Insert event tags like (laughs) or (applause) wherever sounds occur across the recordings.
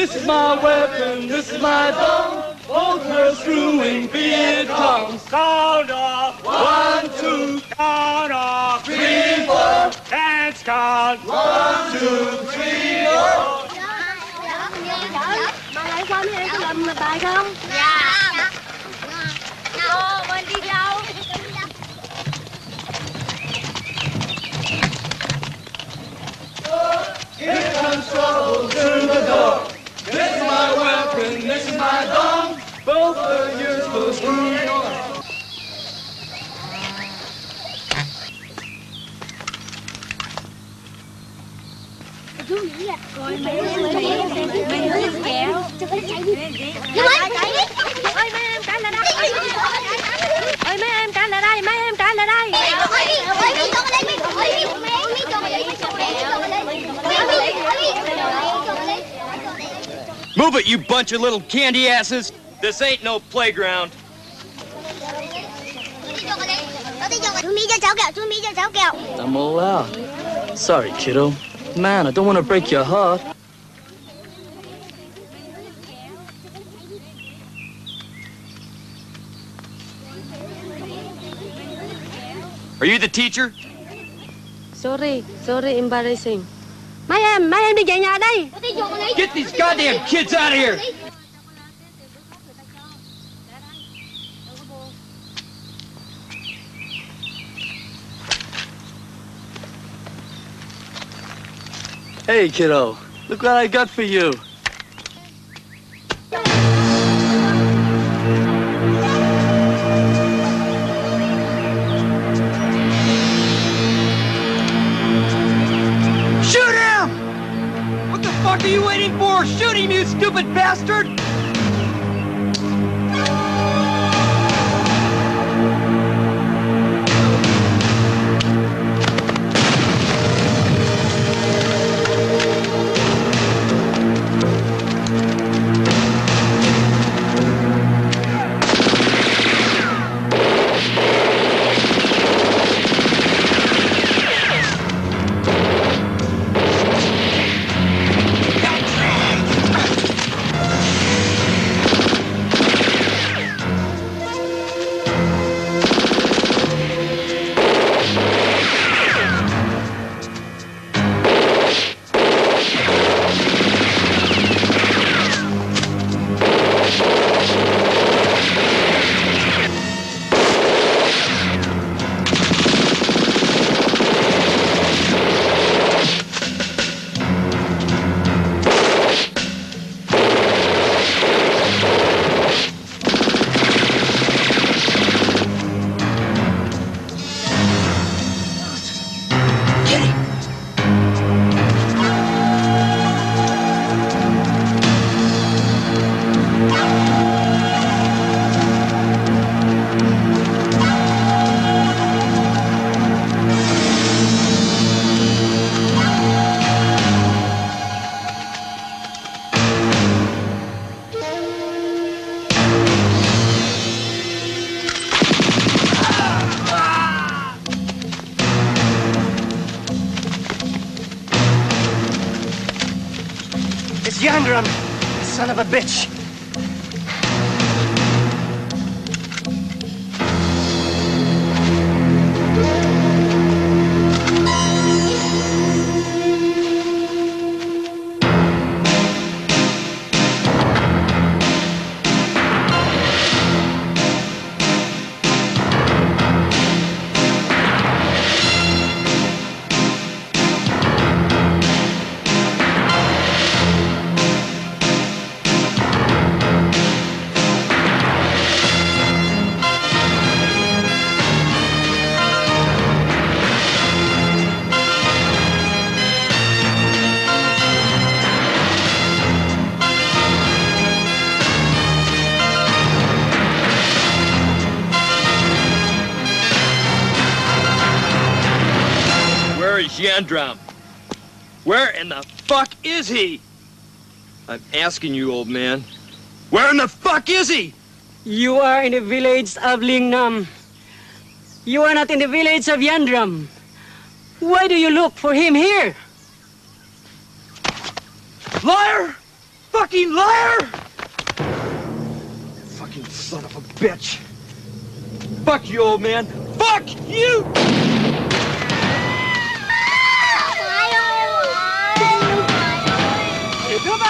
This is my weapon, this is my dome. Both her screwing Congs. Count off. One, two, Count off. three, four. Dance count. One, two, three, four. Here comes trouble through the door. This is my weapon, this is my dome. Both of yours will screw your Rồi mày mày mày kéo. Ơi mấy em cãi lại đây. Ơi mấy em cãi lại đây, mấy em cãi lại đây. Move it, you bunch of little candy asses! This ain't no playground. Chú Mỹ cho cháu kẹo, chú Mỹ cho cháu kẹo. I'm all out. Sorry, kiddo. Man, I don't want to break your heart. Are you the teacher? Sorry, sorry, embarrassing. Mấy em, mấy em đi về nhà đi. Get these goddamn kids out of here! Hey, kiddo. Look what I got for you. What are you waiting for? Shoot him, you stupid bastard! Asking you, old man. Where in the fuck is he? You are in the village of Lingnam. You are not in the village of Yandram. Why do you look for him here? Liar! fucking liar! Fucking son of a bitch! Fuck you, old man! Fuck you! Come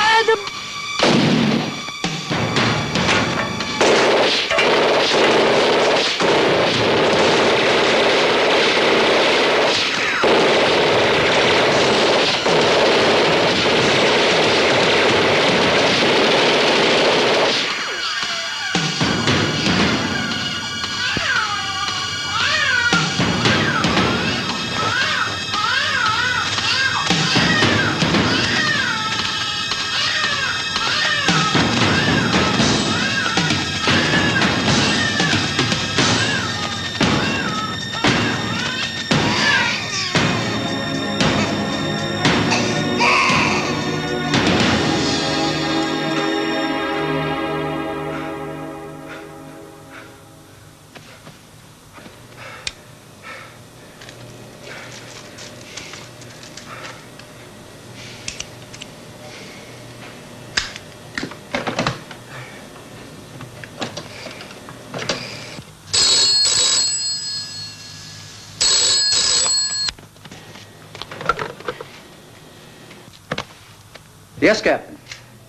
Yes, Captain.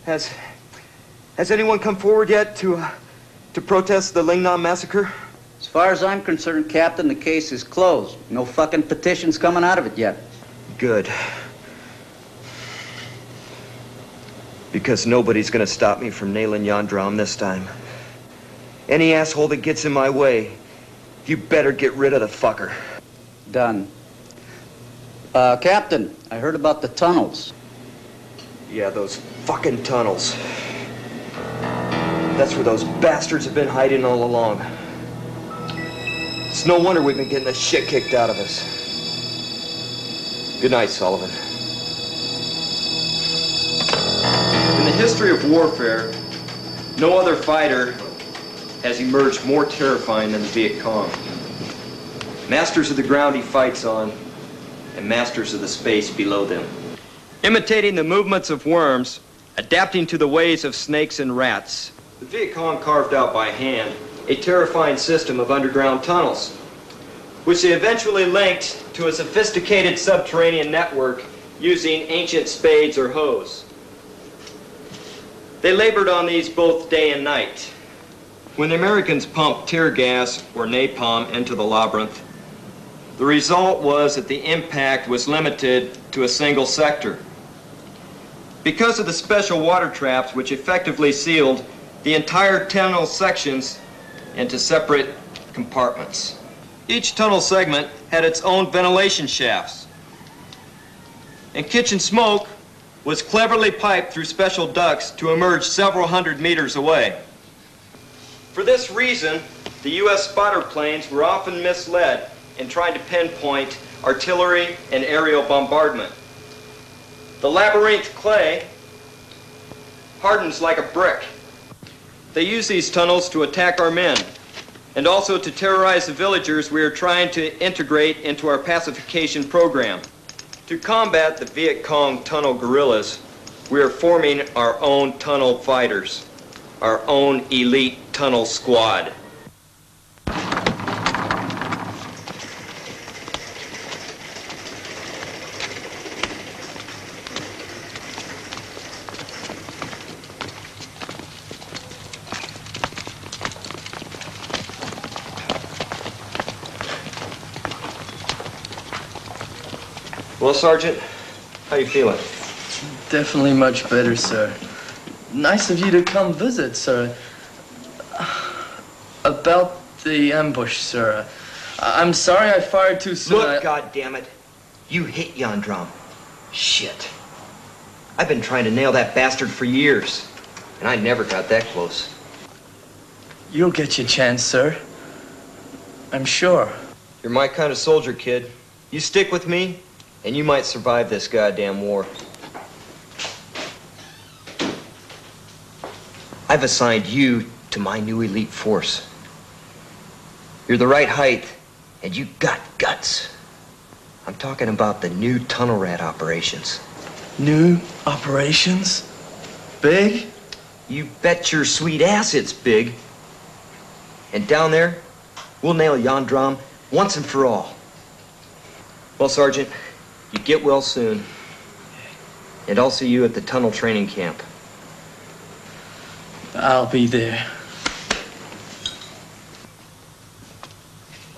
Has has anyone come forward yet to uh, to protest the Lingnam massacre? As far as I'm concerned, Captain, the case is closed. No fucking petitions coming out of it yet. Good. Because nobody's gonna stop me from nailing Yandram this time. Any asshole that gets in my way, you better get rid of the fucker. Done. Uh, Captain, I heard about the tunnels. Yeah, those fucking tunnels. That's where those bastards have been hiding all along. It's no wonder we've been getting the shit kicked out of us. Good night, Sullivan. In the history of warfare, no other fighter has emerged more terrifying than the Viet Cong. Masters of the ground he fights on, and masters of the space below them. Imitating the movements of worms, adapting to the ways of snakes and rats, the Viet Cong carved out by hand a terrifying system of underground tunnels, which they eventually linked to a sophisticated subterranean network using ancient spades or hoes. They labored on these both day and night. When the Americans pumped tear gas or napalm into the labyrinth, the result was that the impact was limited to a single sector. Because of the special water traps which effectively sealed the entire tunnel sections into separate compartments. Each tunnel segment had its own ventilation shafts. And kitchen smoke was cleverly piped through special ducts to emerge several hundred meters away. For this reason, the U.S. spotter planes were often misled in trying to pinpoint artillery and aerial bombardment. The labyrinth clay hardens like a brick. They use these tunnels to attack our men and also to terrorize the villagers we are trying to integrate into our pacification program. To combat the Viet Cong tunnel guerrillas, we are forming our own tunnel fighters, our own elite tunnel squad. Well, Sergeant, how you feeling? Definitely much better, sir. Nice of you to come visit, sir. About the ambush, sir. I'm sorry I fired too soon. Look, I- God damn it. You hit Yandram. Shit. I've been trying to nail that bastard for years, and I never got that close. You'll get your chance, sir. I'm sure. You're my kind of soldier, kid. You stick with me, and you might survive this goddamn war. I've assigned you to my new elite force. You're the right height, and you got guts. I'm talking about the new tunnel rat operations. New operations? Big? You bet your sweet ass it's big. And down there, we'll nail Yandram once and for all. Well, Sergeant, you get well soon. And I'll see you at the tunnel training camp. I'll be there.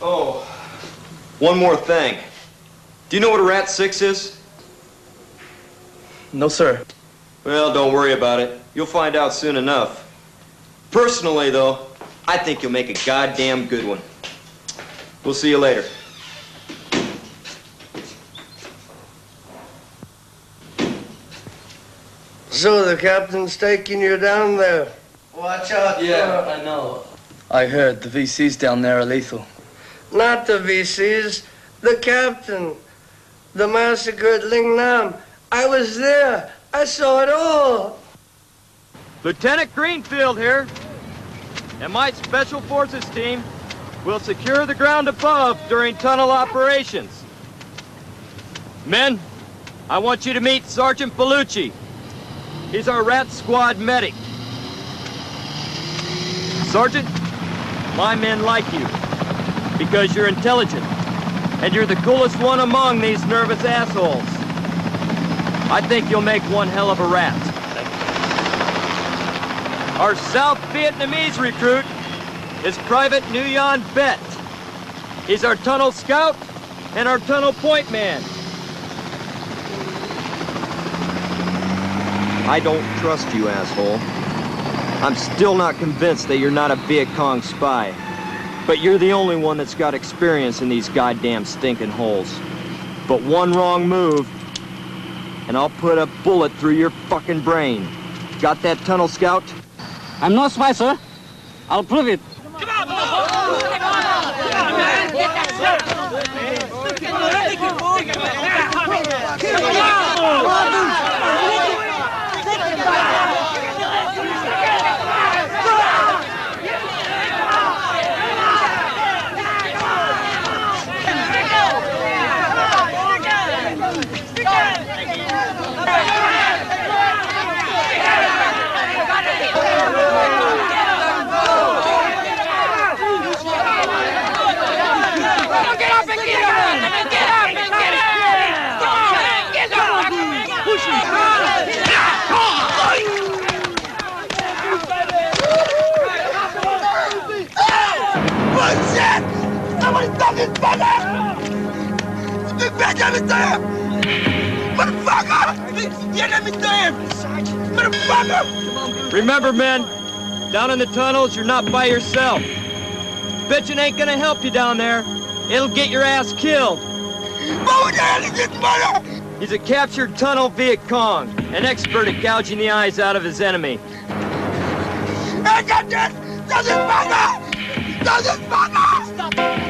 Oh, one more thing. Do you know what a Rat 6 is? No, sir. Well, don't worry about it. You'll find out soon enough. Personally, though, I think you'll make a goddamn good one. We'll see you later. So the captain's taking you down there. Watch out. Yeah, I know. I heard the VCs down there are lethal. Not the VCs, the captain. The massacre at Ling Nam. I was there. I saw it all. Lieutenant Greenfield here, and my Special Forces team will secure the ground above during tunnel operations. Men, I want you to meet Sergeant Bellucci. He's our Rat Squad medic. Sergeant, my men like you because you're intelligent and you're the coolest one among these nervous assholes. I think you'll make one hell of a rat. Our South Vietnamese recruit is Private Nguyen Bet. He's our tunnel scout and our tunnel point man. I don't trust you, asshole. I'm still not convinced that you're not a Viet Cong spy. But you're the only one that's got experience in these goddamn stinking holes. But one wrong move, and I'll put a bullet through your fucking brain. Got that, Tunnel Scout? I'm no spy, sir. I'll prove it. Remember, men, down in the tunnels, you're not by yourself. Bitchin' ain't gonna help you down there. It'll get your ass killed. He's a captured tunnel Viet Cong, an expert at gouging the eyes out of his enemy. Oh,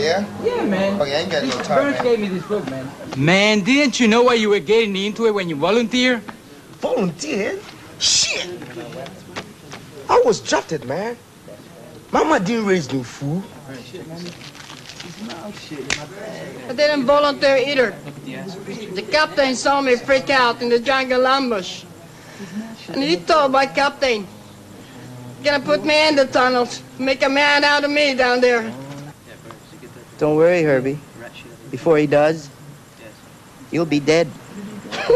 yeah? Yeah, man. Okay, I ain't got no time, Burns man. gave me this book, man. Man, didn't you know why you were getting into it when you volunteer? Volunteered? Shit! I was drafted, man. Mama didn't raise no fool. I didn't volunteer either. The captain saw me freak out in the jungle ambush. And he told my captain, gonna put me in the tunnels, make a man out of me down there. Don't worry, Herbie. Before he does, you'll be dead. (laughs)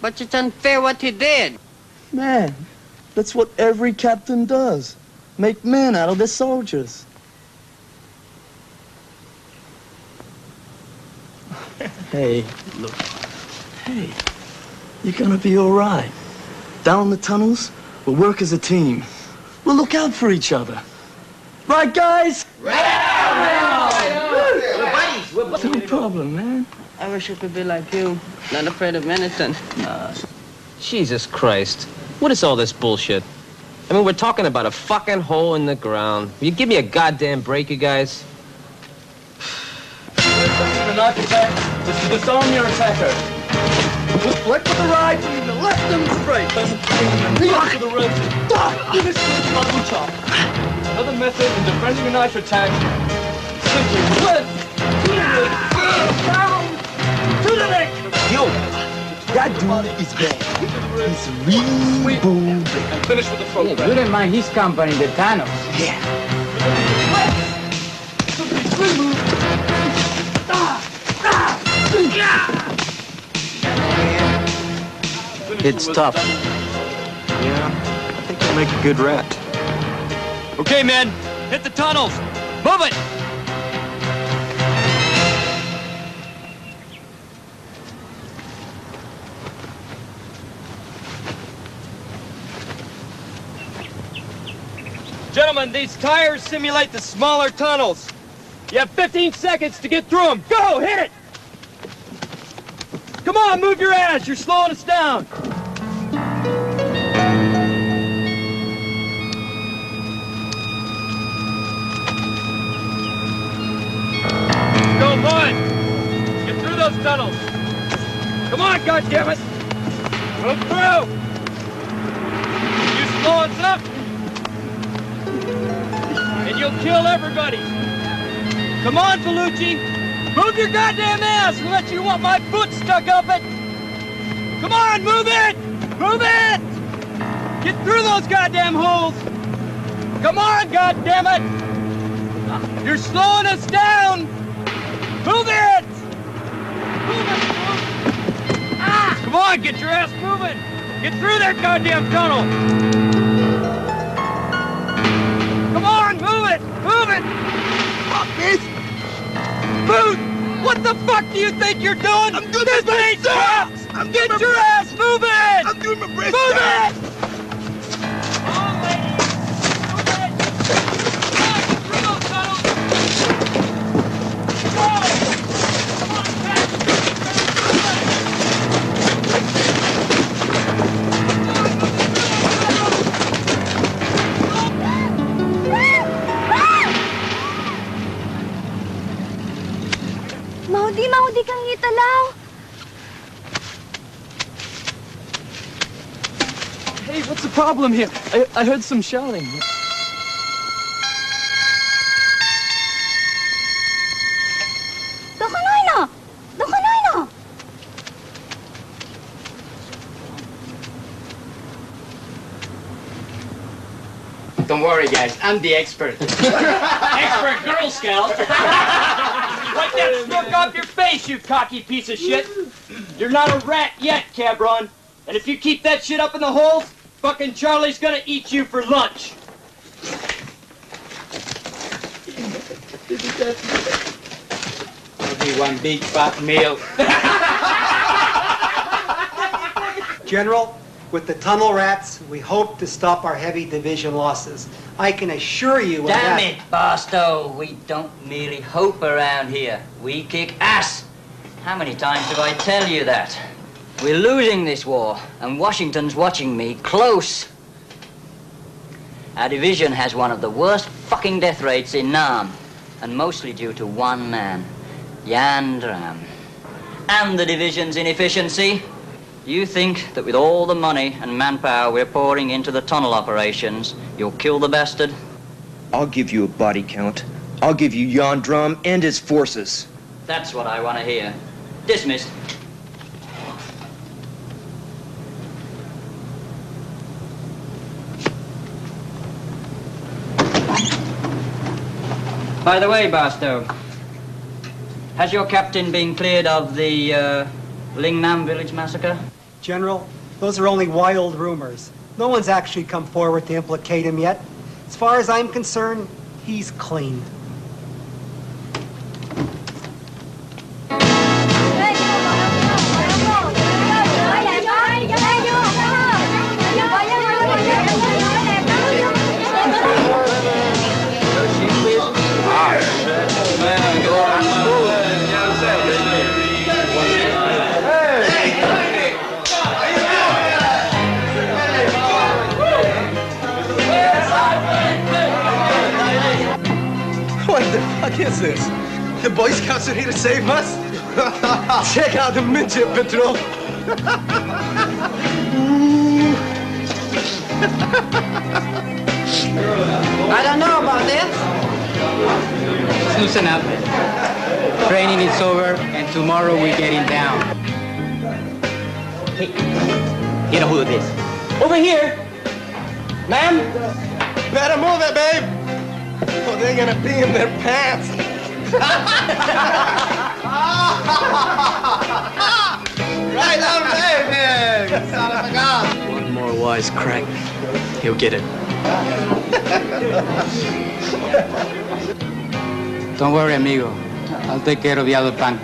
But it's unfair what he did. Man, that's what every captain does. Make men out of their soldiers. (laughs) hey, look. Hey, you're gonna be all right. Down the tunnels, we'll work as a team. We'll look out for each other. Right, guys? No problem, man. I wish I could be like you, not afraid of anything. Jesus Christ. What is all this bullshit? I mean, we're talking about a fucking hole in the ground. Will you give me a goddamn break, you guys? An architect, just to disarm your attacker. Reflect with the right, and the left demonstrate. Lock to the red. Finish with the bottom chop. Another method in defending a knife attack. Simply left to the neck. Down to the neck. Yo, that dude is bad. He's really boom bad. Finish with the front Yeah, you didn't mind his company, the Thanos. Yeah. It's tough. Yeah, I think I'll make a good rat. Okay, men, hit the tunnels. Move it! Gentlemen, these tires simulate the smaller tunnels. You have 15 seconds to get through them. Go, hit it! Come on, move your ass. You're slowing us down. Those tunnels! Come on, goddammit! Move through! You slow us up! And you'll kill everybody! Come on, Bellucci! Move your goddamn ass unless you want my foot stuck up it! Come on, move it! Move it! Get through those goddamn holes! Come on, goddammit! You're slowing us down! Move it! Come on, get your ass moving! Get through that goddamn tunnel! Come on, move it! Move it! Fuck it! Move! What the fuck do you think you're doing? I'm doing this ain't stops! I'm Get your ass moving! I'm doing my best! Move it! Problem here? I, I heard some shouting. Dokanay na! Dokanay na! Don't worry, guys. I'm the expert. (laughs) expert Girl Scout. (laughs) Wipe that smirk off your face, you cocky piece of shit! You're not a rat yet, Cabron. And if you keep that shit up in the holes, fucking Charlie's gonna eat you for lunch. It'll be one big fat meal. (laughs) General, with the tunnel rats, we hope to stop our heavy division losses. I can assure you of Damn it, Barstow. We don't merely hope around here. We kick ass. How many times have I tell you that? We're losing this war, and Washington's watching me close. Our division has one of the worst fucking death rates in Nam, and mostly due to one man, Yan Dram. And the division's inefficiency. You think that with all the money and manpower we're pouring into the tunnel operations, you'll kill the bastard? I'll give you a body count. I'll give you Jan Drum and his forces. That's what I want to hear. Dismissed. By the way, Barstow, has your captain been cleared of the uh, Lingnam village massacre? General, those are only wild rumors. No one's actually come forward to implicate him yet. As far as I'm concerned, he's clean. Fuck is this? The Boy Scouts are here to save us? (laughs) Check out the midget patrol. (laughs) I don't know about this. Loosen up. Training is over, and tomorrow we're getting down. Hey, get a hold of this. Over here. Ma'am. Better move it, babe. Or they're gonna pee in their pants. (laughs) right on there. Son of a gun. One more wise crack. He'll get it. Don't worry, amigo. I'll take care of the other punk.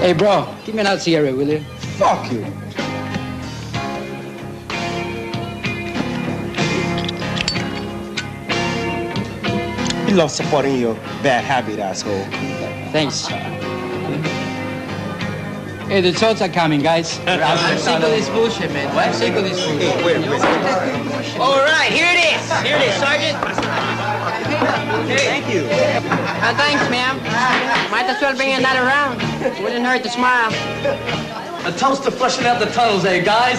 Hey, bro, give me an another cigarette, will you? Fuck you. Love supporting your bad habit, asshole. Thanks. Hey, the shots are coming, guys. I'm (laughs) sick of this bullshit, man. I'm sick of this bullshit. Wait, wait. All right, here it is. Here it is, Sergeant. Thank you. Uh, thanks, ma'am. Might as well bring another round. Wouldn't hurt to smile. A toast to flushing out the tunnels, eh, guys?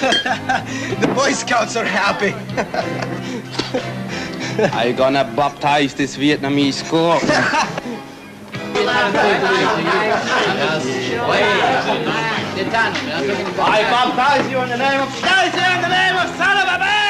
(laughs) the Boy Scouts are happy. Are you gonna baptize this Vietnamese (laughs) girl? I baptize you in the name of baptize you in the name of son of a bitch!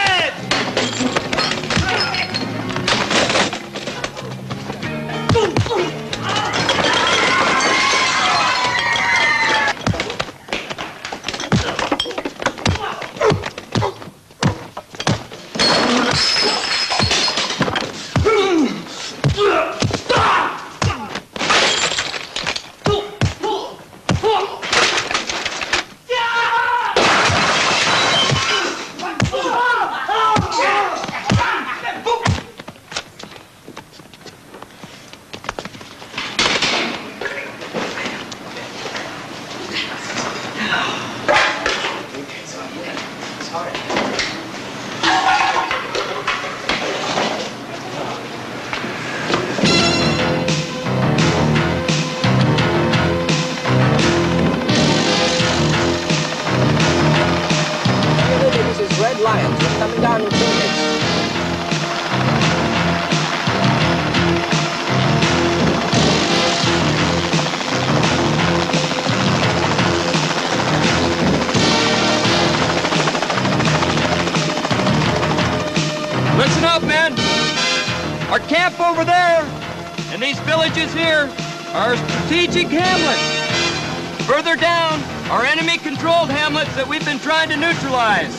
Villages here are strategic hamlets. Further down are enemy-controlled hamlets that we've been trying to neutralize.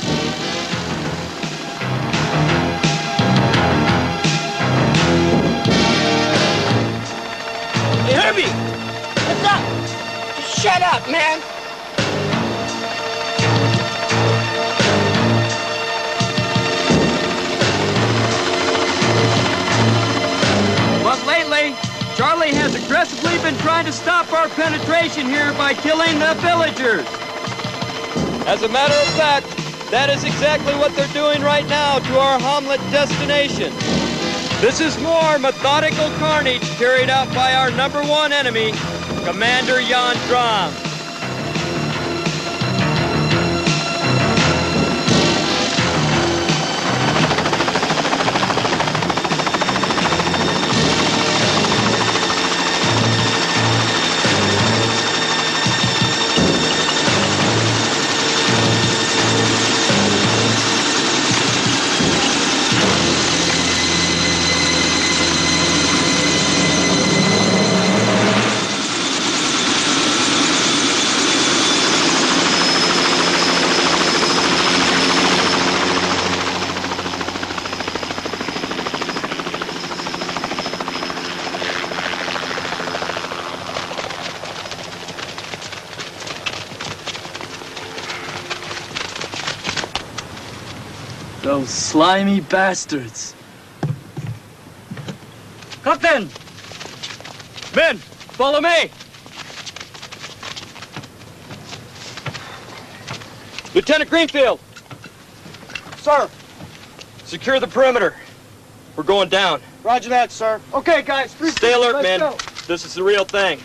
Hey, Herbie! What's up? Shut up, man. Charlie has aggressively been trying to stop our penetration here by killing the villagers. As a matter of fact, that is exactly what they're doing right now to our hamlet destination. This is more methodical carnage carried out by our number one enemy, Commander Jan Dram. Slimy bastards. Captain! Men, follow me! Lieutenant Greenfield! Sir! Secure the perimeter. We're going down. Roger that, sir. Okay, guys. Stay alert, let's men. go. This is the real thing.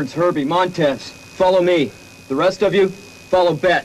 Burns, Herbie, Montez, follow me. The rest of you, follow Bet.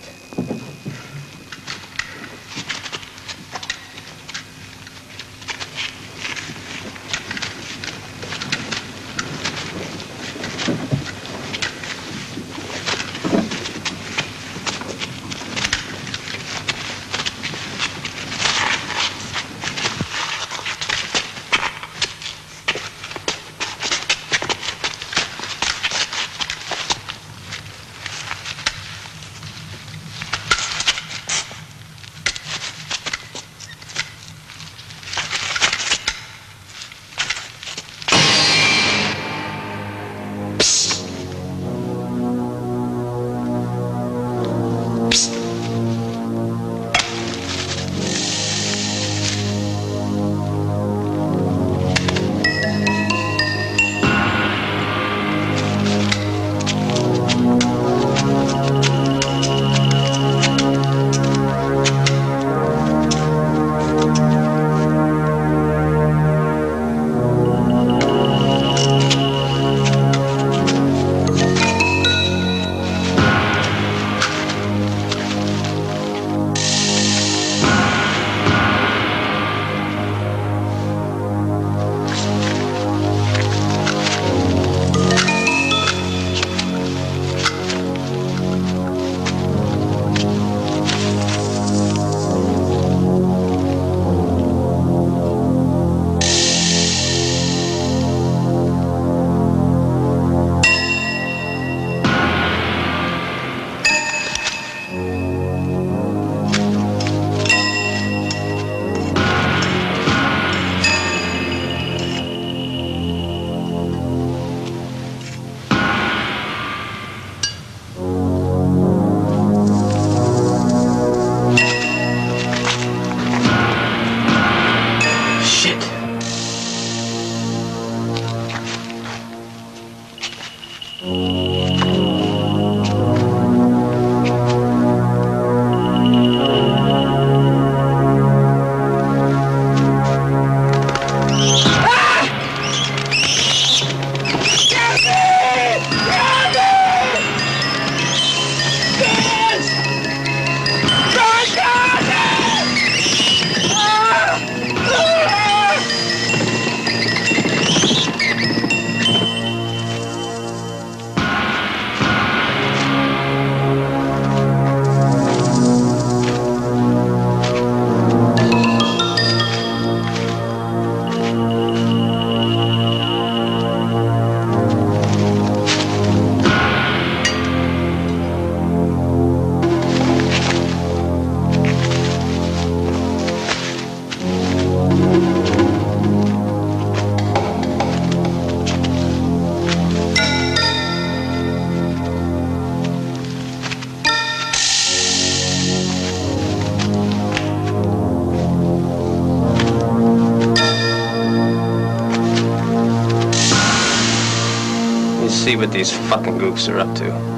See what these fucking gooks are up to.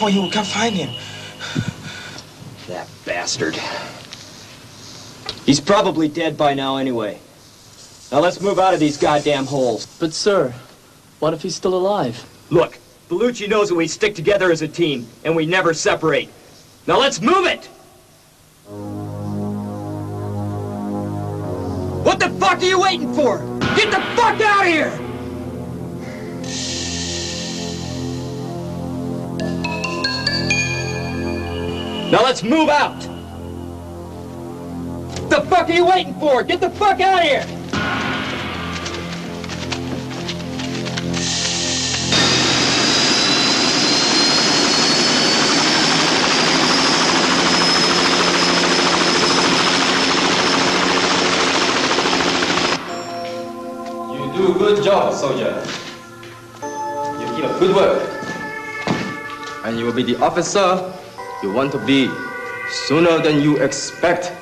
Gone. We looked for him. We can't find him. That bastard. He's probably dead by now anyway. Now let's move out of these goddamn holes. But, sir, what if he's still alive? Look, Bellucci knows that we stick together as a team, and we never separate. Now let's move it! What the fuck are you waiting for? Get the fuck out of here! Now let's move out! The fuck are you waiting for? Get the fuck out of here! You do a good job, soldier. You keep up good work. And you will be the officer you want to be sooner than you expect.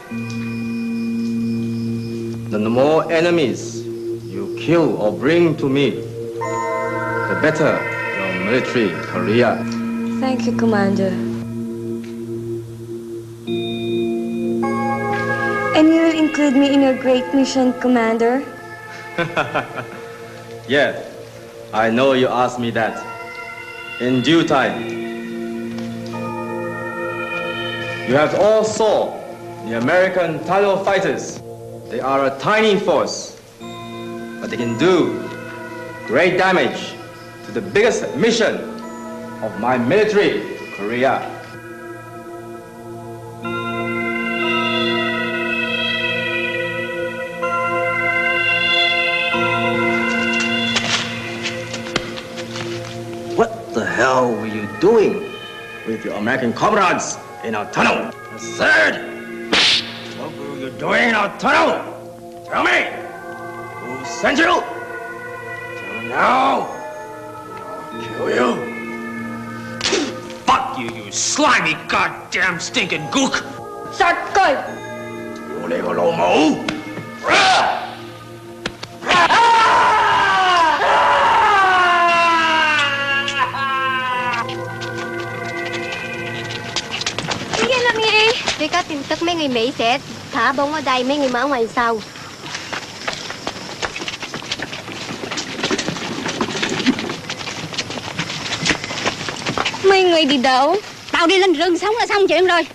The more enemies you kill or bring to me, the better your military career. Thank you, Commander. And you will include me in your great mission, Commander? (laughs) yeah, I know you asked me that. In due time. You have all saw the American tidal fighters. They are a tiny force, but they can do great damage to the biggest mission of my military career. What the hell were you doing with your American comrades in our tunnel? Third, what were you doing in our tunnel? Tell me! Who sent you? Tell me now! I'll kill you. Fuck you, you slimy goddamn stinking gook! Sát coi! Vô đây có lỗ Tôi có tin tức mấy người Mỹ sẽ thả bom ở đây, mấy người mà ở ngoài sau. Mấy người đi đâu? Tao đi lên rừng sống là xong chuyện rồi.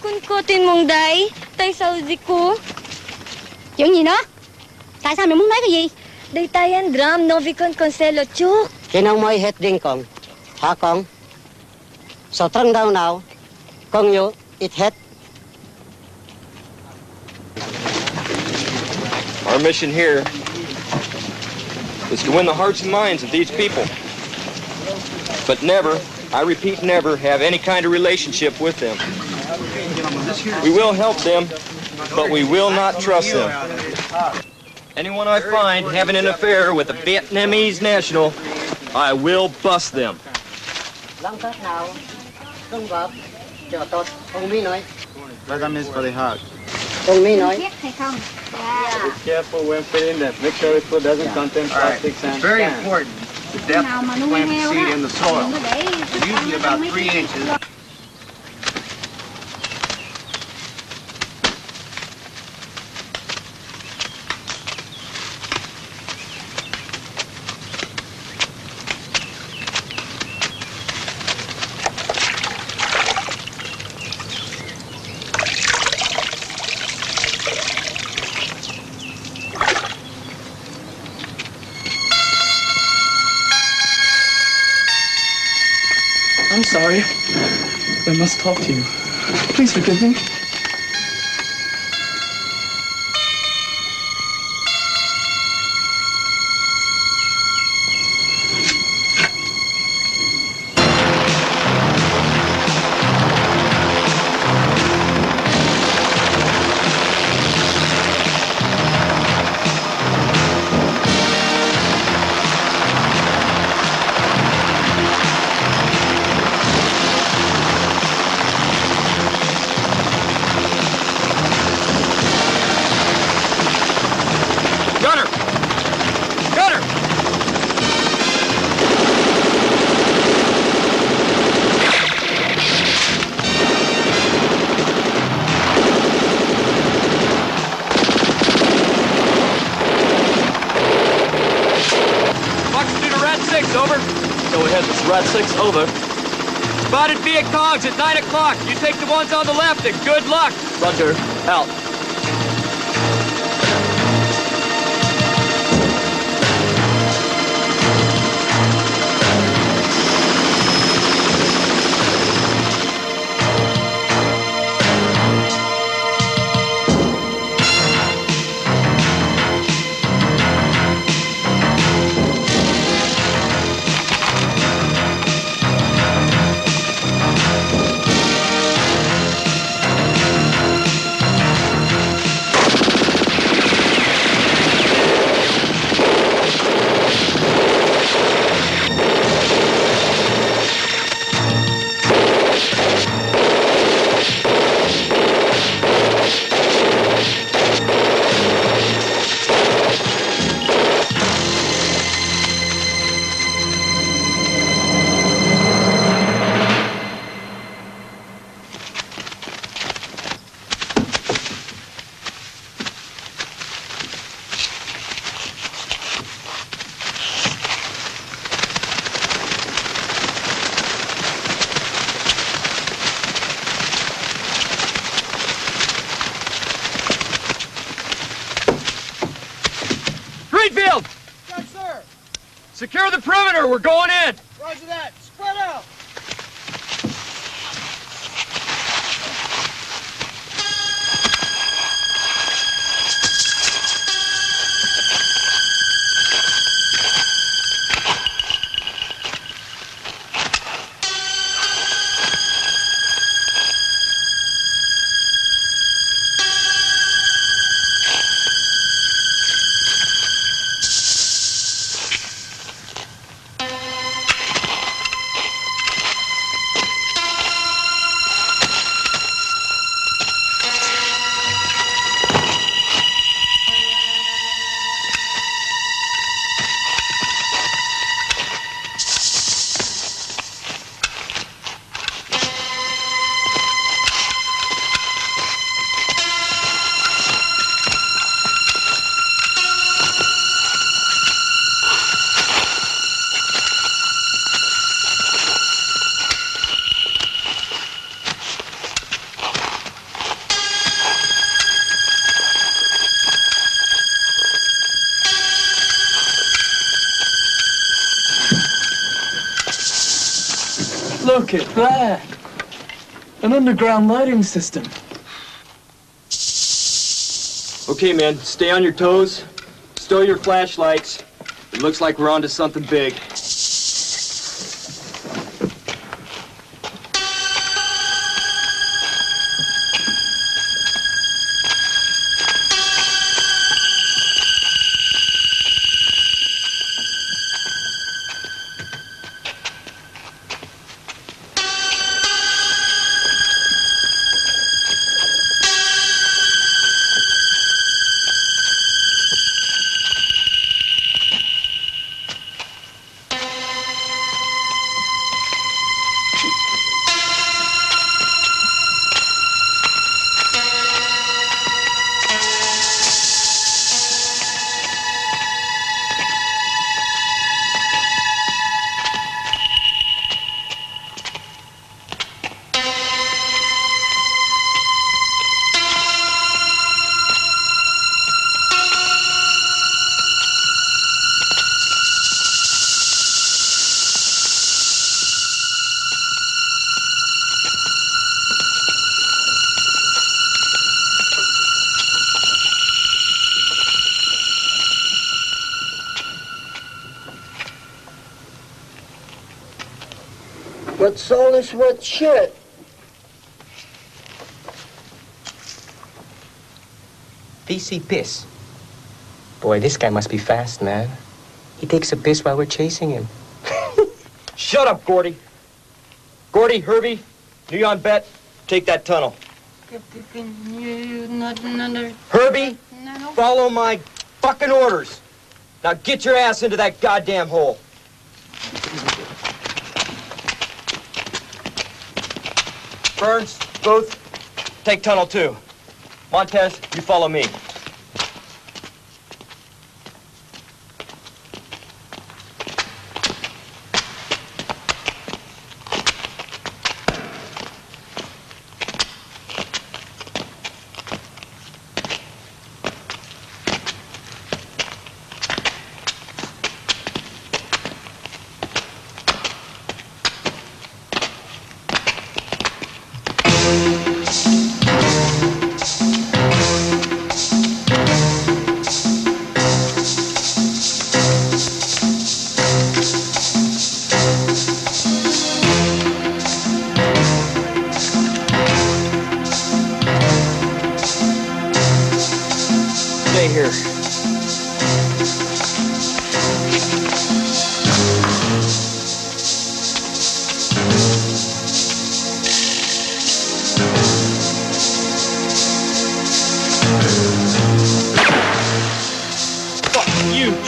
Con cô tin mong đấy. Tại sao gì cô? Chuyện gì nữa? Tại sao mày muốn nói cái gì? Đây tay anh drum, novi con conselo chúc. Kinang mo ihet din kong. Ha kong? So trang daw now. Kong yo it het. Our mission here is to win the hearts and minds of these people. But never, I repeat never, have any kind of relationship with them. We will help them, but we will not trust them. Anyone I find having an affair with a Vietnamese national, I will bust them. Lang Tết nào không vợ cho tốt. Ông Mỹ nói. Vitamins for the heart. Ông Mỹ nói. Biết hay không? Be careful when putting that. Make sure the food doesn't contain plastics and It's very cans. important. The depth of the plant the seed in the soil is usually about three inches. Talk to you. Please forgive me. Good luck. Roger, out. We're going underground lighting system. Okay, man. Stay on your toes. Stow your flashlights. It looks like we're onto something big. What's all this wet shit? PC piss. Boy, this guy must be fast, man. He takes a piss while we're chasing him. (laughs) Shut up, Gordy. Gordy, Herbie, Neon Bet, take that tunnel. Herbie, follow my fucking orders. Now get your ass into that goddamn hole. Burns, Booth, take tunnel two. Montez, you follow me.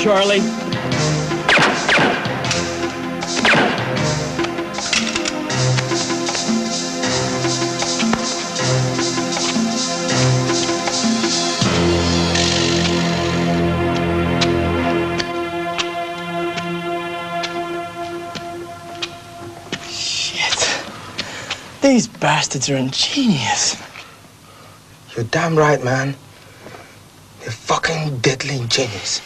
Charlie. Shit. These bastards are ingenious. You're damn right, man. They're fucking deadly ingenious.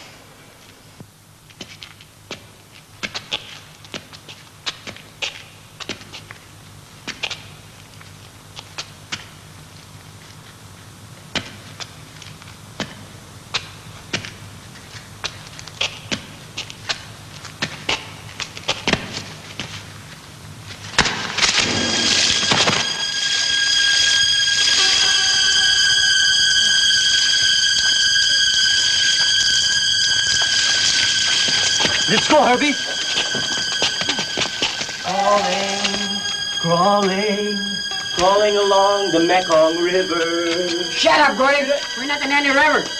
Herbie. Crawling, crawling, crawling along the Mekong River. Shut up, Gordy. We're not in any river.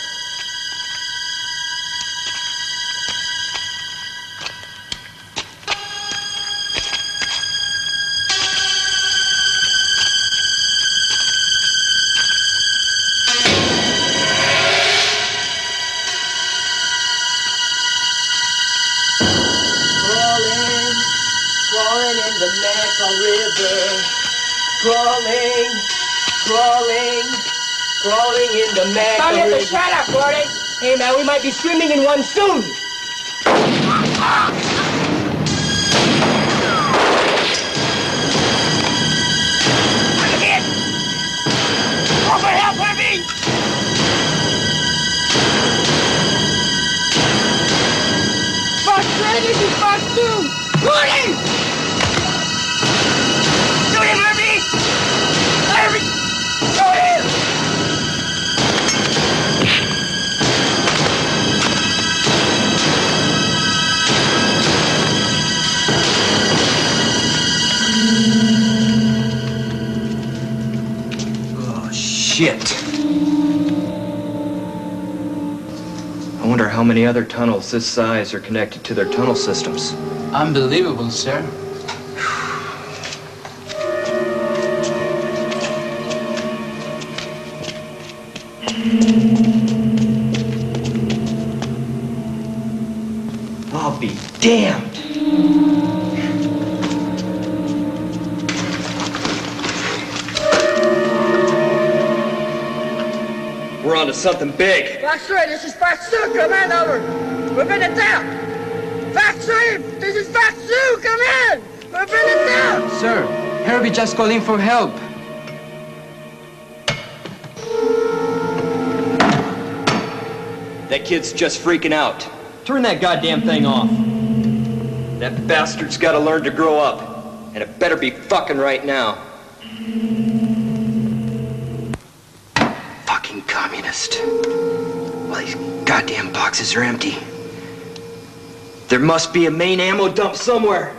Might be swimming in one soon. Many other tunnels this size are connected to their tunnel systems. Unbelievable, sir. On to something big. Fox 3, this is Fox 2, command over. We've been attacked. Fox 3, this is Fox 2, come in. We've been attacked. Sir, Herbie just called in for help. That kid's just freaking out. Turn that goddamn thing off. That bastard's got to learn to grow up. And it better be fucking right now. Communist. Well, these goddamn boxes are empty. There must be a main ammo dump somewhere.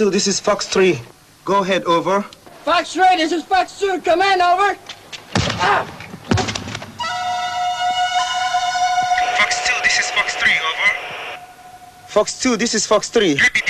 2, this is Fox 3. Go ahead, over. Fox 3, this is Fox 2. Come in, over. Ah! Fox 2, this is Fox 3, over. Fox 2, this is Fox 3. Happy,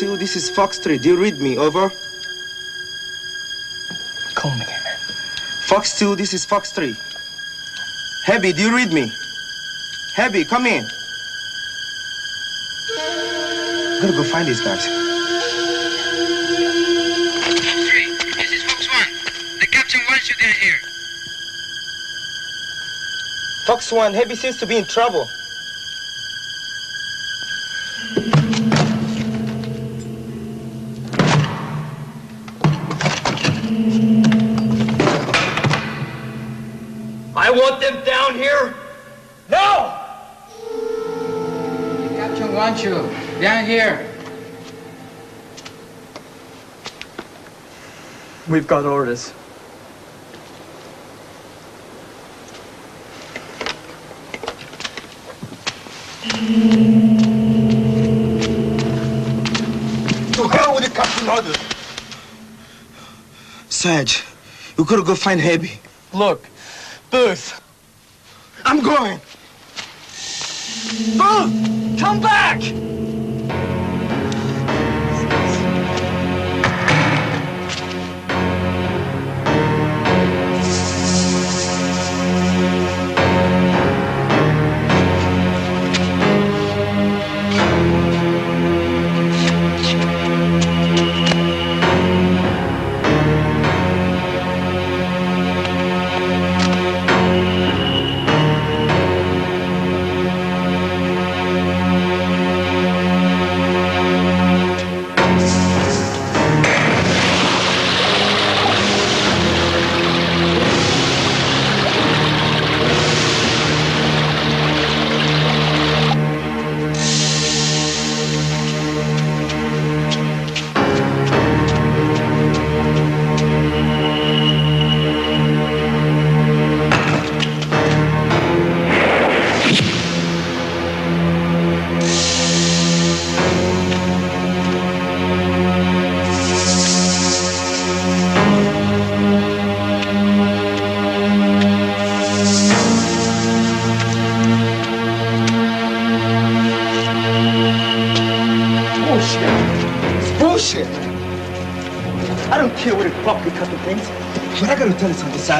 Fox 2, this is Fox 3. Do you read me, over? Call me again. Fox 2, this is Fox 3. Heavy, do you read me? Heavy, come in. Gotta go find these guys. This is Fox 1. The captain wants you down here. Fox 1, Heavy seems to be in trouble. Here. We've got orders. To hell with the captain order. Sarge, you gotta go find Heavy. Look, Booth. I'm going. Booth, come back!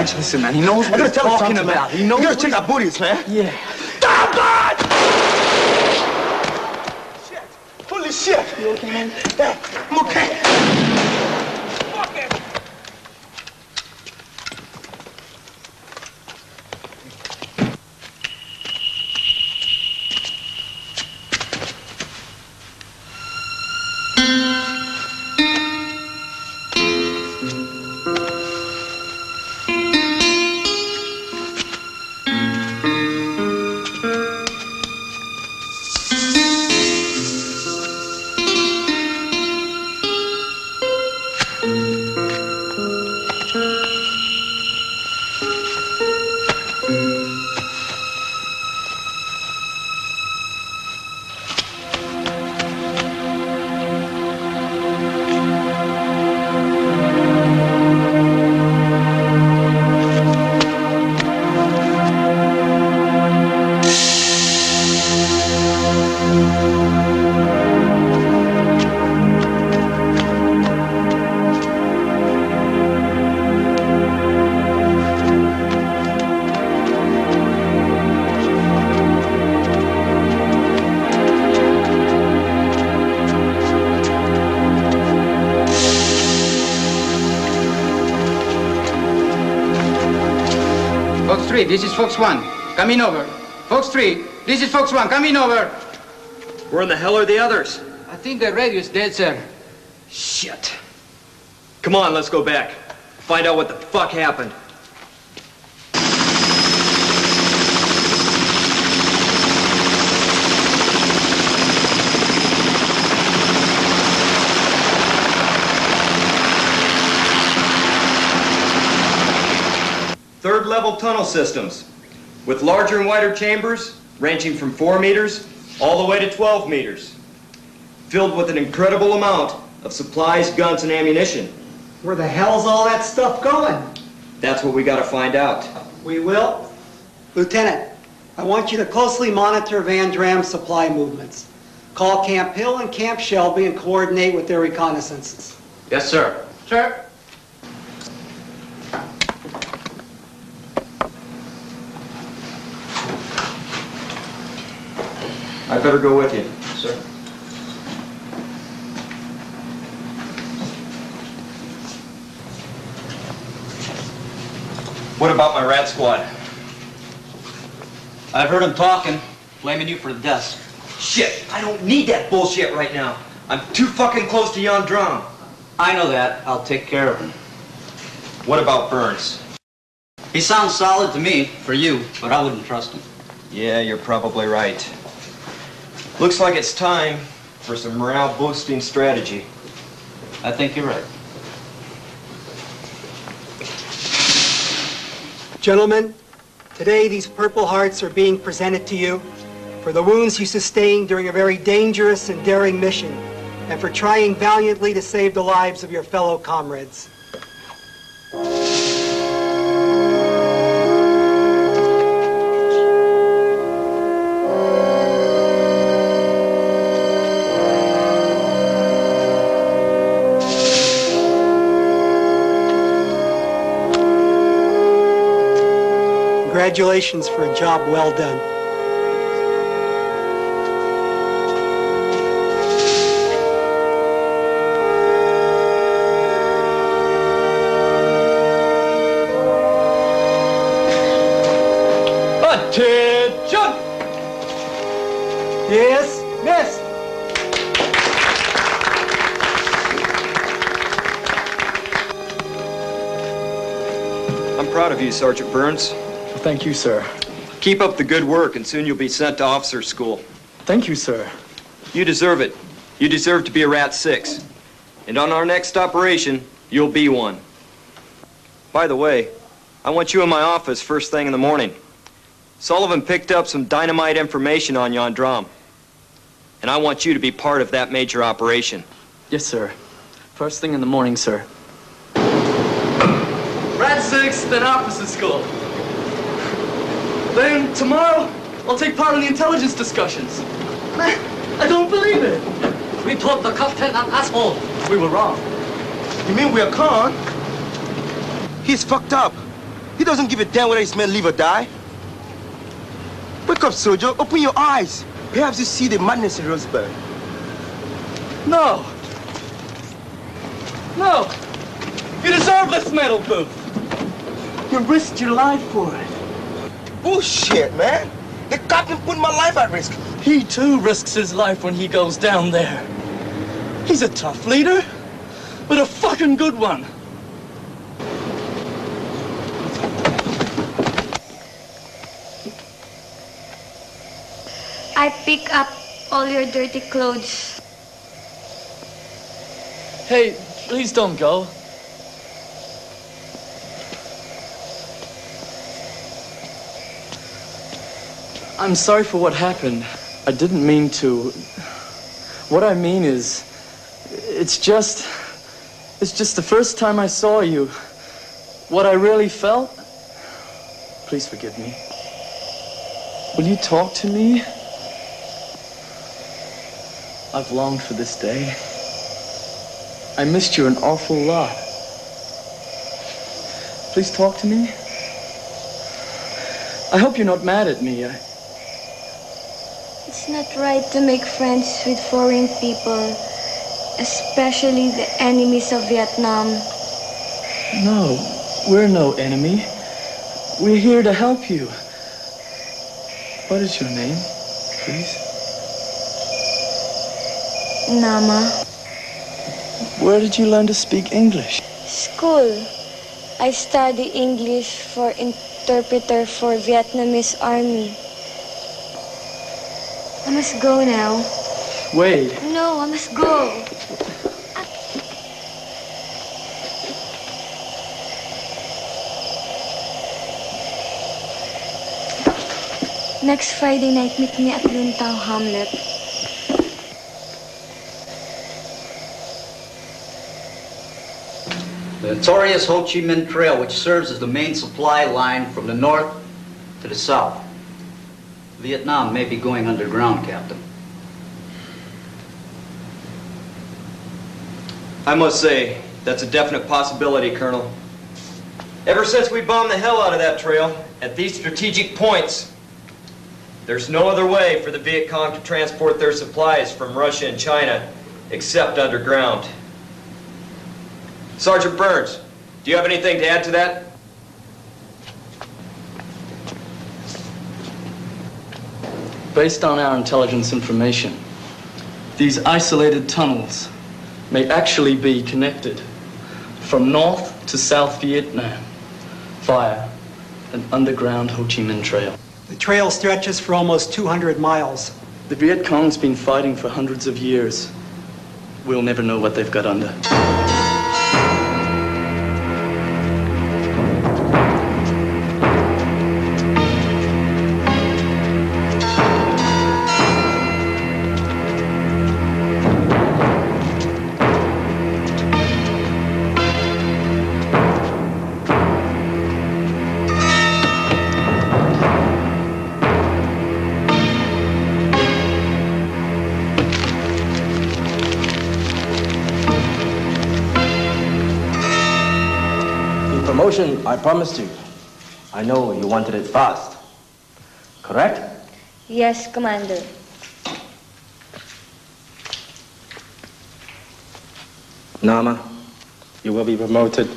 You something, Sarge. Listen, man, he knows what he's talking about. He knows You gotta what check our booties, man. Yeah. This is Fox 1. Coming over. Fox 3, this is Fox 1. Coming over. Where in the hell are the others? I think the radio's dead, sir. Shit. Come on, let's go back. Find out what the fuck happened. Third level tunnel systems with larger and wider chambers ranging from 4 meters all the way to 12 meters, filled with an incredible amount of supplies, guns, and ammunition. Where the hell's all that stuff going? That's what we gotta find out. We will. Lieutenant, I want you to closely monitor Van Dram's supply movements. Call Camp Hill and Camp Shelby and coordinate with their reconnaissances. Yes, sir. Sir. I better go with you. Sir. What about my rat squad? I've heard them talking, blaming you for the deaths. Shit, I don't need that bullshit right now. I'm too fucking close to Jan Drum. I know that. I'll take care of him. What about Burns? He sounds solid to me, for you, but I wouldn't trust him. Yeah, you're probably right. Looks like it's time for some morale boosting strategy. I think you're right. Gentlemen, today these Purple Hearts are being presented to you for the wounds you sustained during a very dangerous and daring mission and for trying valiantly to save the lives of your fellow comrades. Congratulations for a job well done. Attention! Yes, miss. I'm proud of you, Sergeant Burns. Thank you, sir. Keep up the good work, and soon you'll be sent to officer school. Thank you, sir. You deserve it. You deserve to be a Rat 6. And on our next operation, you'll be one. By the way, I want you in my office first thing in the morning. Sullivan picked up some dynamite information on Jan Drum. And I want you to be part of that major operation. Yes, sir. First thing in the morning, sir. Rat 6, then officer school. Then tomorrow, I'll take part in the intelligence discussions. Man, I don't believe it. We thought the captain an asshole. We were wrong. You mean we're con? He's fucked up. He doesn't give a damn whether his men live or die. Wake up, soldier. Open your eyes. Perhaps you see the madness in Roseburg. No. No. You deserve this medal, Booth. You risked your life for it. Bullshit, man. The captain put my life at risk. He too risks his life when he goes down there. He's a tough leader, but a fucking good one. I pick up all your dirty clothes. Hey, please don't go. I'm sorry for what happened. I didn't mean to. What I mean is, it's just, it's just the first time I saw you. What I really felt. Please forgive me. Will you talk to me? I've longed for this day. I missed you an awful lot. Please talk to me. I hope you're not mad at me. I, It's not right to make friends with foreign people, especially the enemies of Vietnam. no, we're no enemy. We're here to help you. What is your name, please? Nama. Where did you learn to speak English? School. I study English for interpreter for Vietnamese army. I must go now. Wait. No, I must go. Next Friday night, meet me at Luntao Hamlet. The notorious Ho Chi Minh Trail, which serves as the main supply line from the north to the south. Vietnam may be going underground, Captain. I must say, that's a definite possibility, Colonel. Ever since we bombed the hell out of that trail, at these strategic points, there's no other way for the Viet Cong to transport their supplies from Russia and China except underground. Sergeant Burns, do you have anything to add to that? Based on our intelligence information, these isolated tunnels may actually be connected from North to South Vietnam via an underground Ho Chi Minh Trail. The trail stretches for almost 200 miles. The Viet Cong's been fighting for hundreds of years. We'll never know what they've got under. Promised you. I know you wanted it fast. Correct? Yes, Commander. Nama, you will be promoted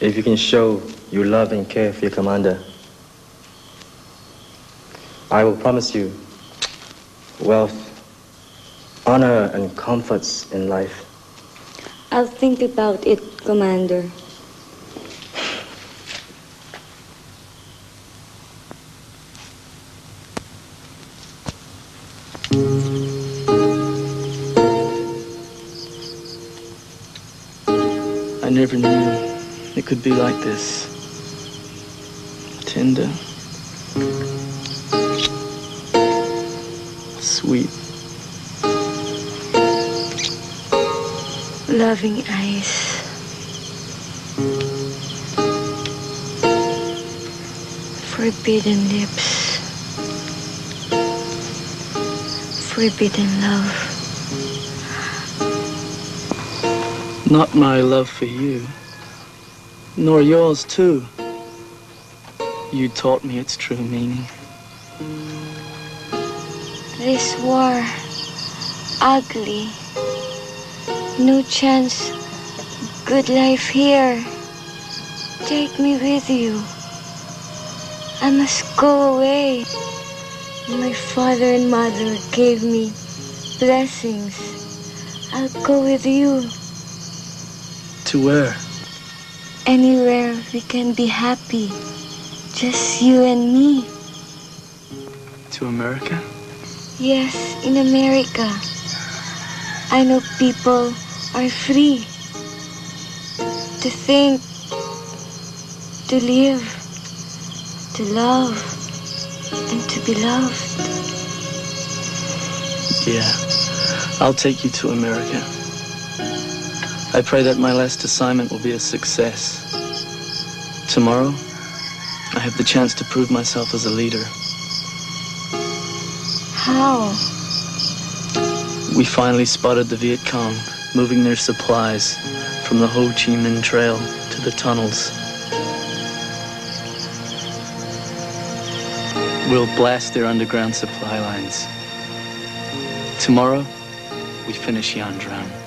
if you can show you love and care for your commander. I will promise you wealth, honor, and comforts in life. I'll think about it, Commander. Never knew it could be like this. Tender. Sweet. Loving eyes. Forbidden lips. Forbidden love. Not my love for you, nor yours too. You taught me its true meaning. This war. Ugly. No chance. Good life here. Take me with you. I must go away. My father and mother gave me blessings. I'll go with you. To where? Anywhere we can be happy. Just you and me. To America? Yes, in America. I know people are free to think, to live, to love, and to be loved. Yeah, I'll take you to America. I pray that my last assignment will be a success. Tomorrow, I have the chance to prove myself as a leader. How? We finally spotted the Viet Cong moving their supplies from the Ho Chi Minh Trail to the tunnels. We'll blast their underground supply lines. Tomorrow, we finish Yan Dran.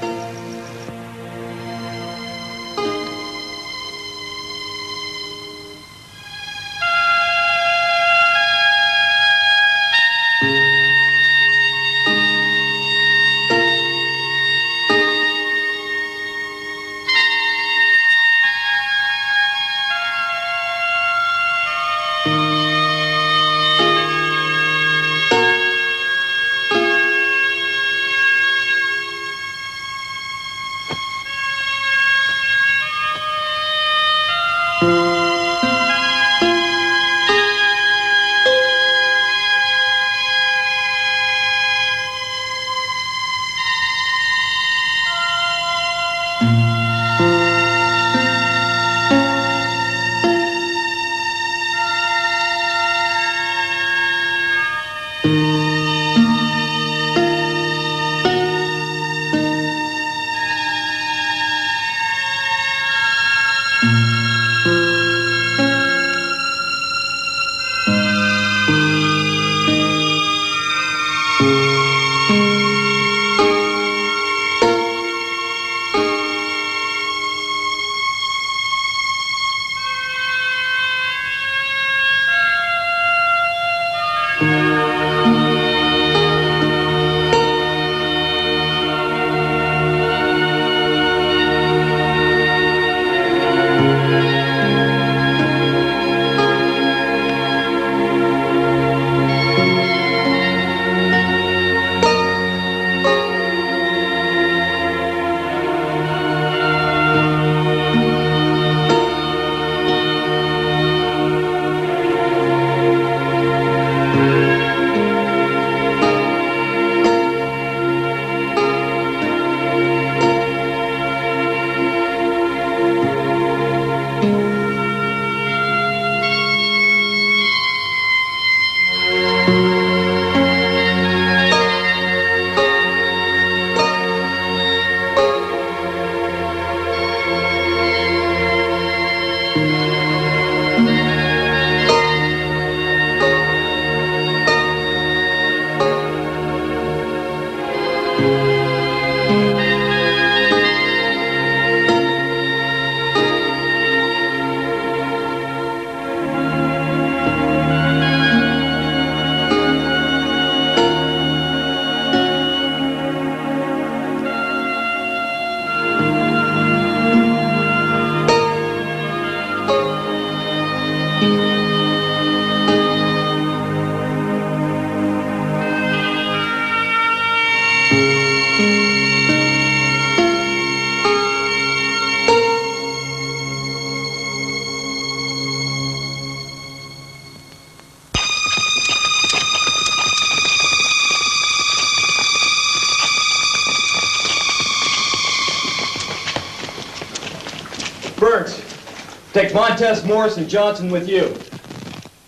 Montez, Morris, and Johnson with you.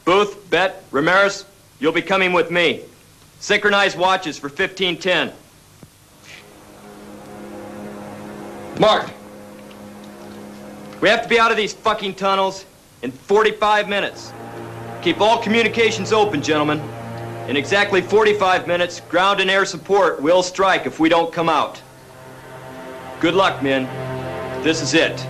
Booth, Bet, Ramirez, you'll be coming with me. Synchronized watches for 1510. Mark, we have to be out of these fucking tunnels in 45 minutes. Keep all communications open, gentlemen. In exactly 45 minutes, ground and air support will strike if we don't come out. Good luck, men. This is it.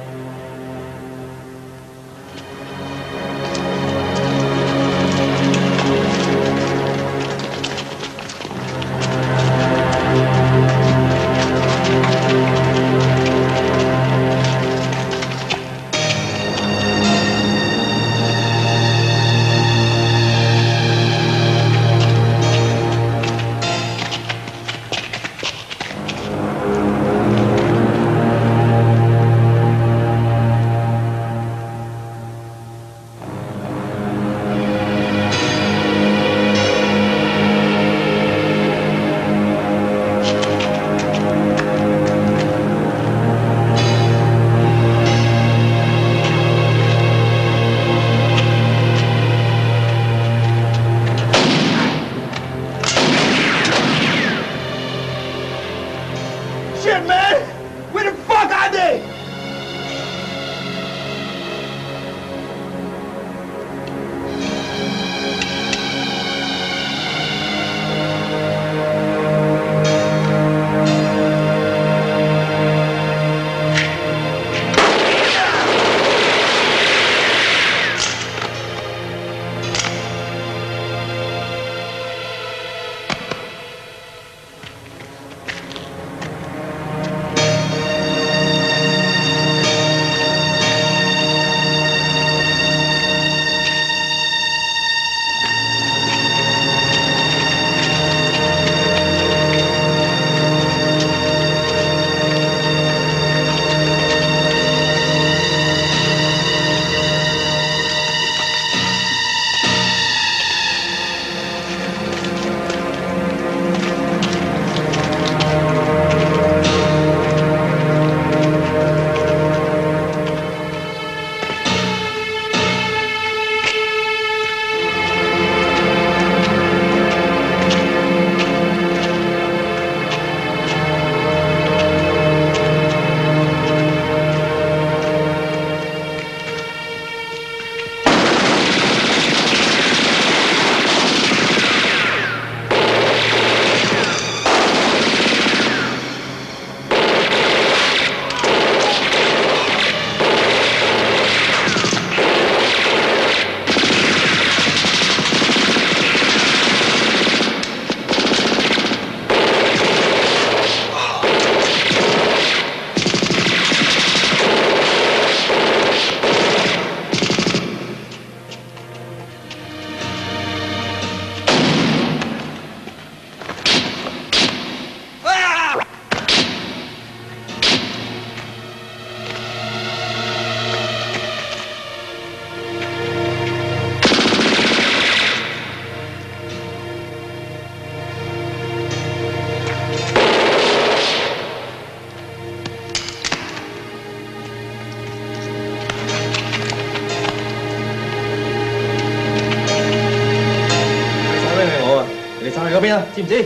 进不进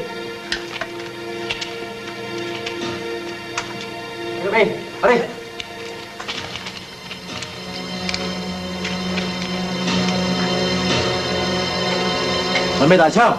预备好准备打枪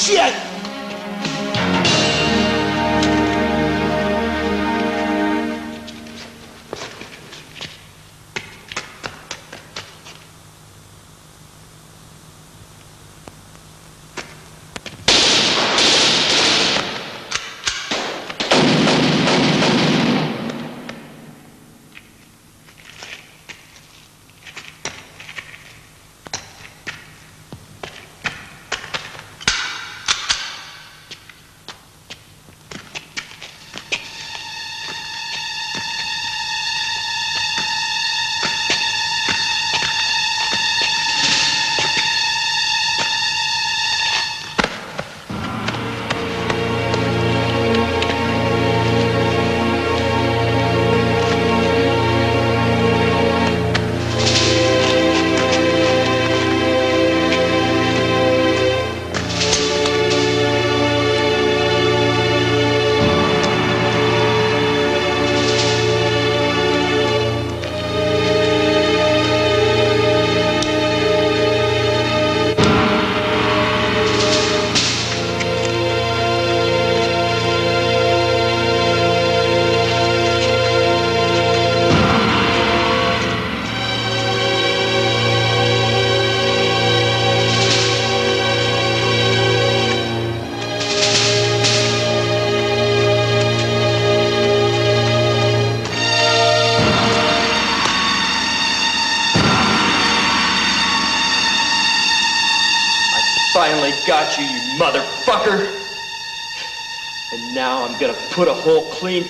贱 Flame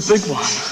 the big one.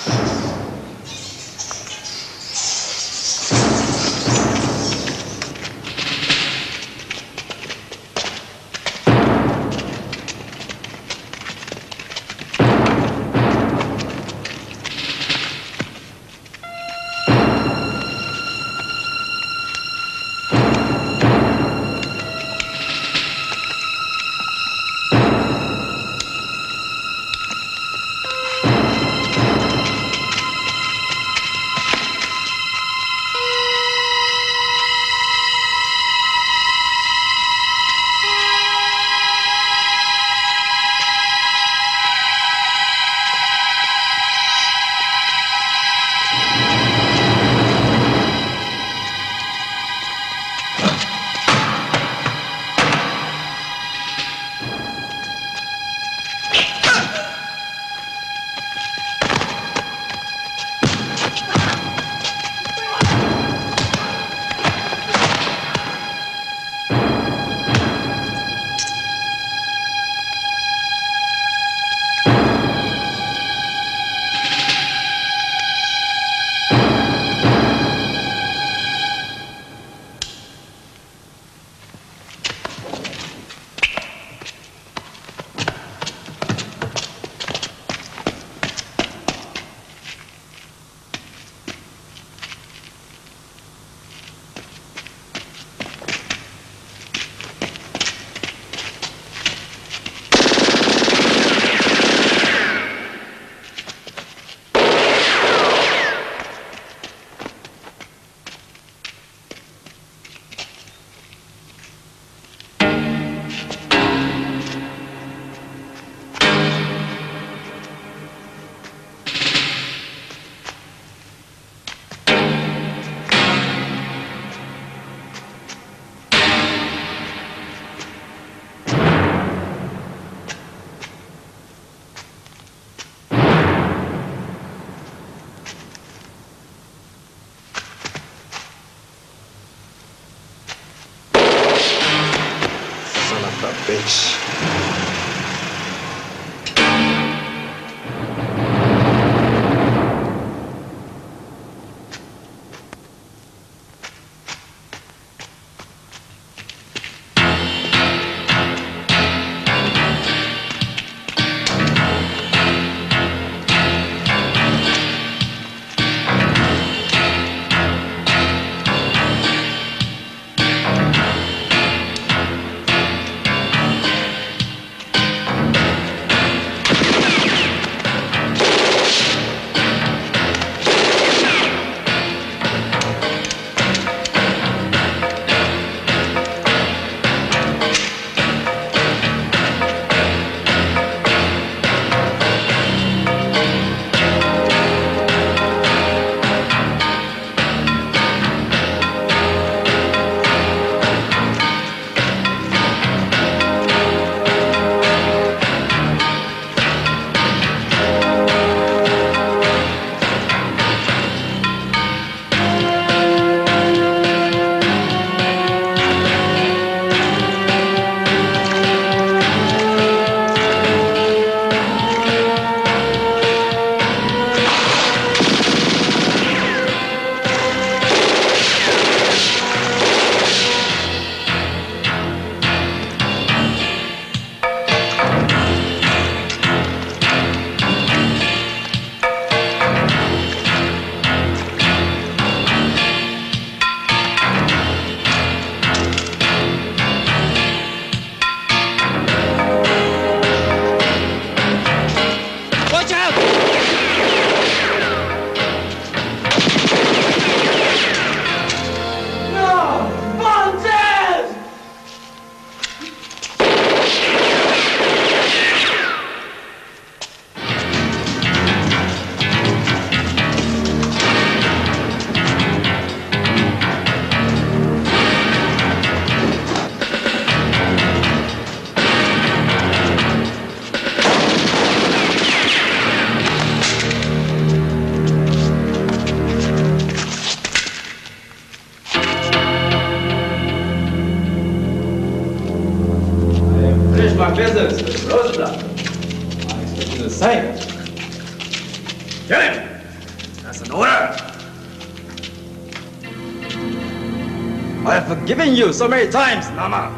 So many times, Nama.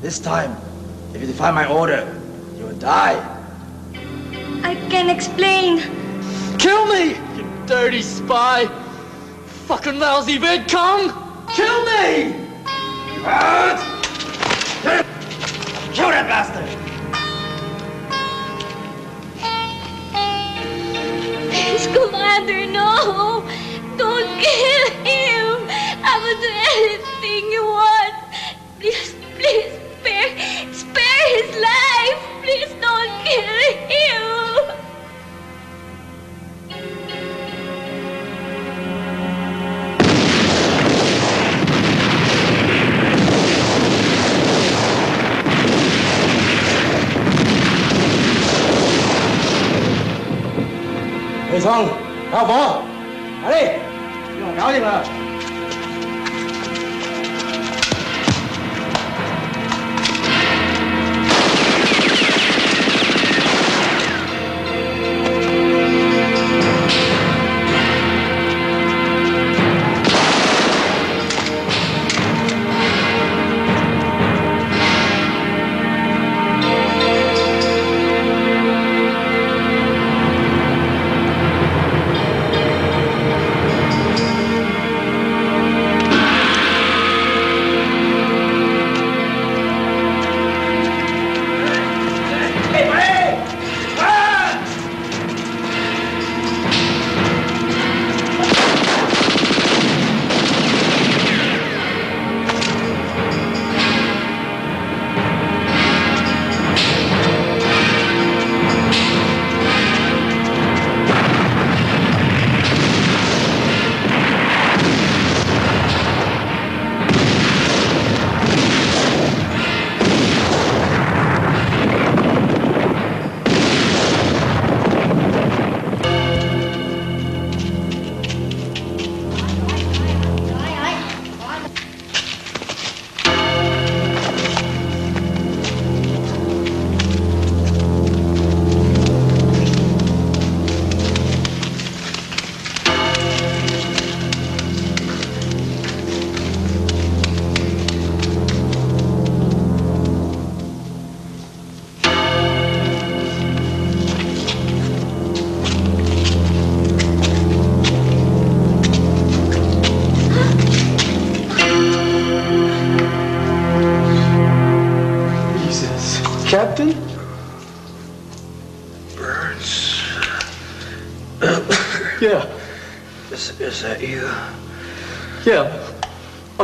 This time, if you defy my order, you will die. I can explain. Kill me, you dirty spy! Fucking lousy Viet Cong! Kill me! What? Kill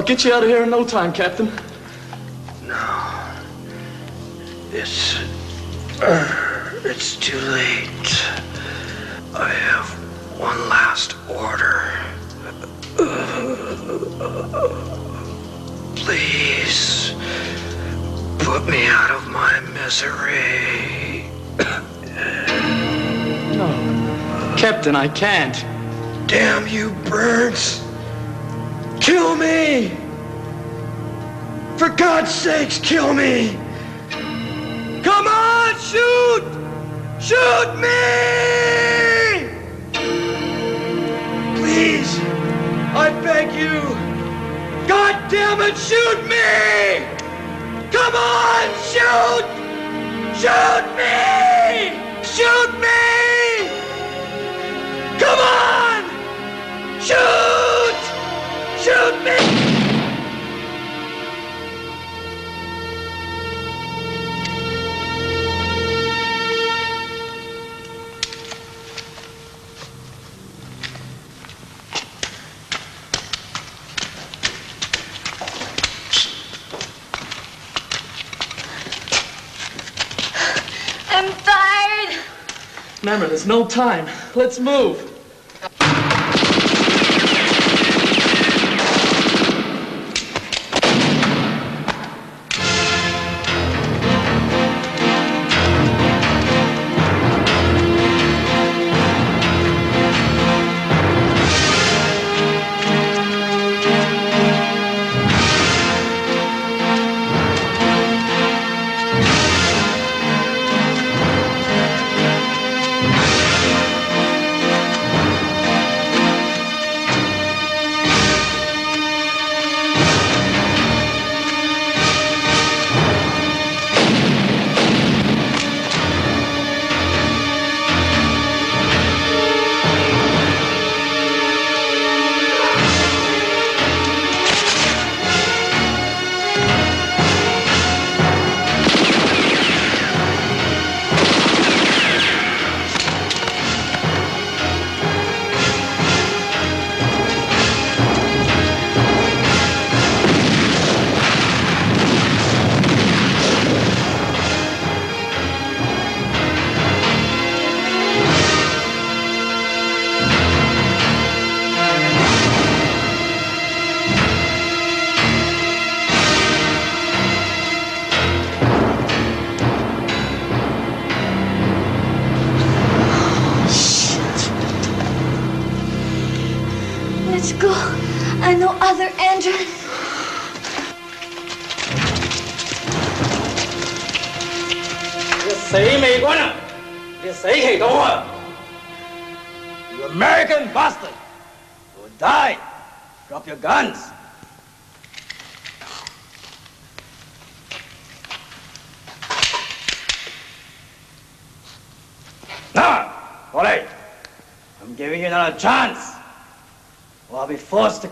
get you out of here in no time, Captain. No. It's. Uh, it's too late. I have one last order. Please. Put me out of my misery. No. Captain, I can't. Kill me! Come on, shoot! Shoot me! Please, I beg you! God damn it, shoot me! Come on, shoot! Shoot no time. Let's move.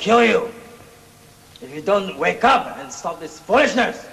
kill you if you don't wake up and stop this foolishness.